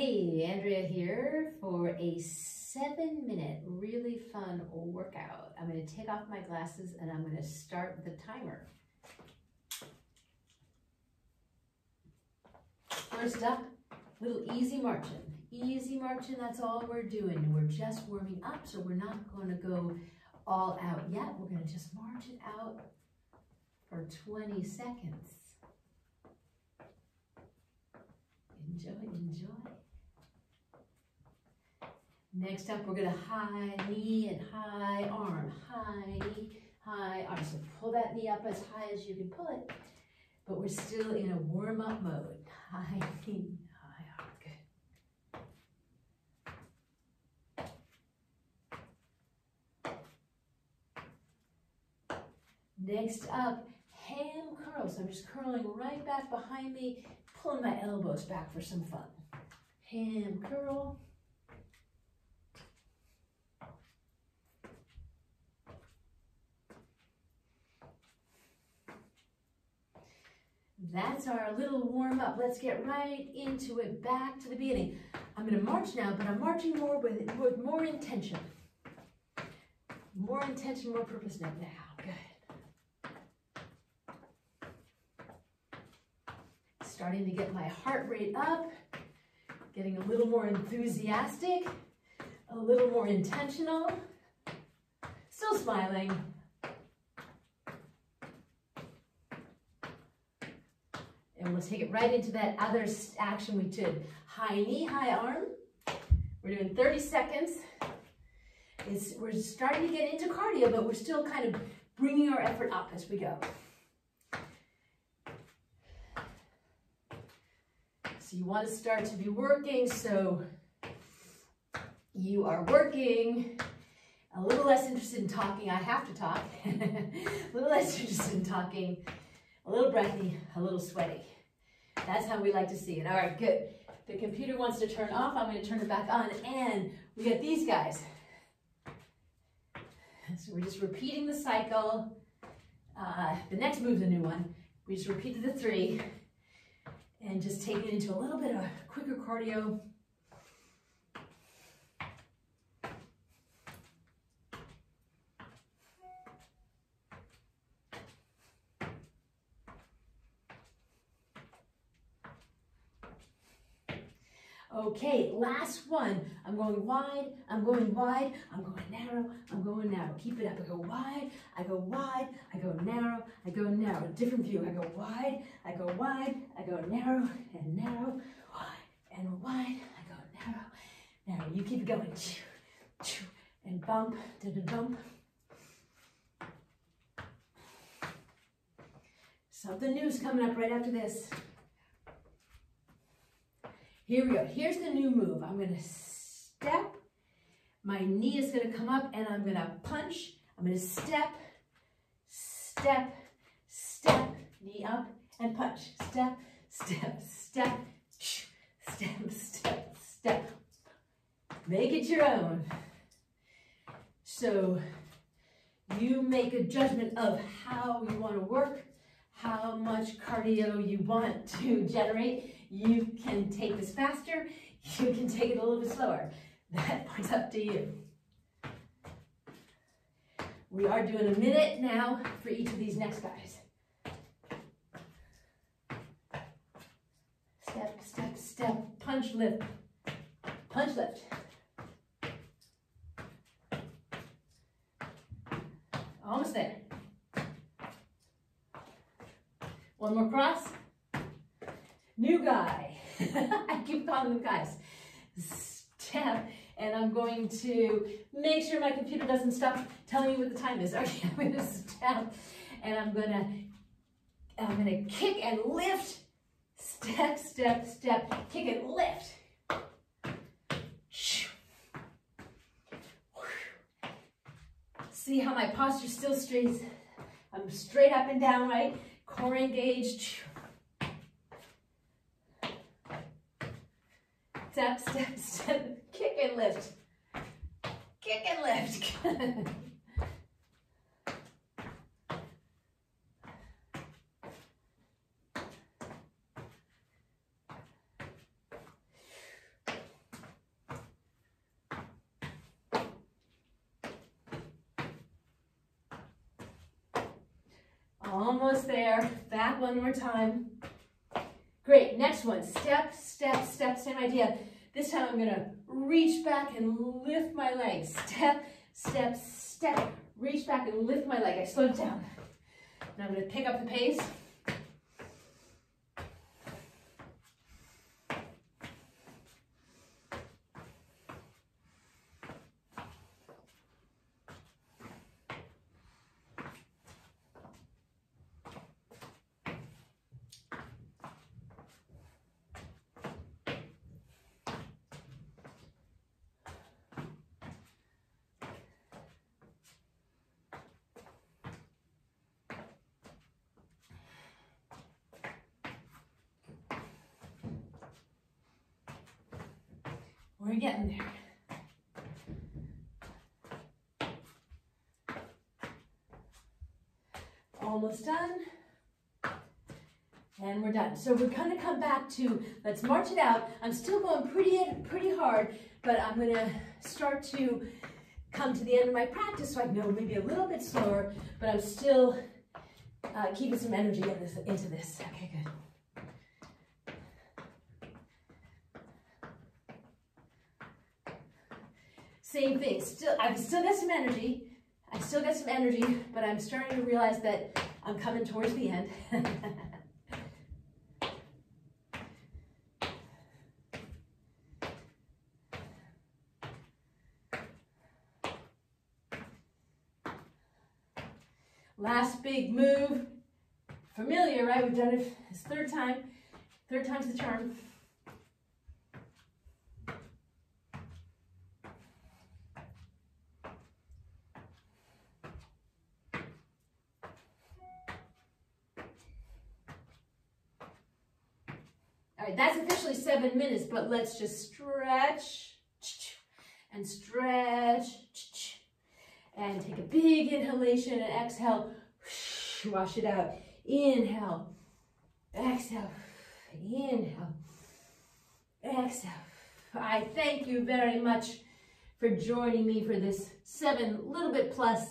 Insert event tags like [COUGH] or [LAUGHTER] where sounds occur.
Hey, Andrea here for a seven minute really fun workout. I'm going to take off my glasses and I'm going to start the timer. First up, little easy marching. Easy marching, that's all we're doing. We're just warming up, so we're not going to go all out yet. We're going to just march it out for 20 seconds. Enjoy, enjoy. Next up, we're gonna high knee and high arm. High knee, high arm. So pull that knee up as high as you can pull it, but we're still in a warm-up mode. High [LAUGHS] knee, high arm. Good. Next up, ham curls. So I'm just curling right back behind me, pulling my elbows back for some fun. Ham curl. That's our little warm up. Let's get right into it, back to the beginning. I'm gonna march now, but I'm marching more with, with more intention. More intention, more purpose now. Good. Starting to get my heart rate up, getting a little more enthusiastic, a little more intentional. Still smiling. And we'll take it right into that other action we did. High knee, high arm. We're doing 30 seconds. It's, we're starting to get into cardio, but we're still kind of bringing our effort up as we go. So you want to start to be working, so you are working. A little less interested in talking. I have to talk. [LAUGHS] a little less interested in talking a little breathy, a little sweaty. That's how we like to see it. All right, good. The computer wants to turn off. I'm going to turn it back on. And we got these guys. So we're just repeating the cycle. Uh, the next move's a new one. We just repeated the three and just take it into a little bit of quicker cardio. Okay, last one. I'm going wide, I'm going wide, I'm going narrow, I'm going narrow. Keep it up. I go wide, I go wide, I go narrow, I go narrow. Different view. I go wide, I go wide, I go narrow and narrow, wide and wide, I go narrow, narrow. You keep going. And bump, da da bump. Something new is coming up right after this. Here we go. Here's the new move. I'm going to step. My knee is going to come up and I'm going to punch. I'm going to step, step, step, knee up and punch. Step, step, step, step, step, step. Make it your own. So you make a judgment of how you want to work, how much cardio you want to generate, you can take this faster, you can take it a little bit slower. [LAUGHS] That That's up to you. We are doing a minute now for each of these next guys. Step, step, step, punch, lift, punch, lift. Almost there. One more cross. Guy. [LAUGHS] I keep calling them guys. Step. And I'm going to make sure my computer doesn't stop telling me what the time is. [LAUGHS] Okay, I'm going to step. And I'm to, I'm to kick and lift. Step, step, step. Kick and lift. See how my posture still stays, I'm straight up and down, right? Core engaged. step, step, step, kick and lift. Kick and lift. Almost there. Back one more time. Great, next one. Step, step, step, same idea. This time I'm gonna reach back and lift my leg. Step, step, step. Reach back and lift my leg. I slowed down. Now I'm gonna pick up the pace. We're getting there. Almost done. And we're done. So we're gonna come back to, let's march it out. I'm still going pretty, pretty hard, but I'm gonna start to come to the end of my practice so I go maybe a little bit slower, but I'm still uh, keeping some energy in this, into this. Okay, good. Same thing, still, I've still got some energy. I still got some energy, but I'm starting to realize that I'm coming towards the end. [LAUGHS] Last big move. Familiar, right? We've done it this third time. Third time's the charm. Right, that's officially seven minutes, but let's just stretch and stretch and take a big inhalation and exhale. Wash it out. Inhale, exhale, inhale, exhale. I thank you very much for joining me for this seven, little bit plus